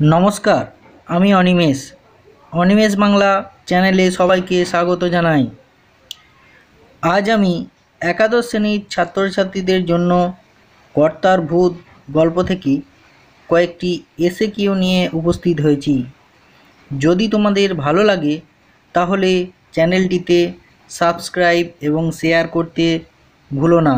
নমস্কার, আমি অনিমেষ। অনিমেষ বাংলা চ্যানেলে সবাইকে স্বাগত জানাই। আজ আমি একাদশ শ্রেণির ছাত্রছাত্রীদের জন্য কর্তার ভূত গল্প থেকে কয়েকটি এসে কিউ নিয়ে উপস্থিত হয়েছি। যদি তোমাদের ভালো লাগে, তাহলে চ্যানেলটিতে সাবস্ক্রাইব এবং শেয়ার করতে ভুলো না।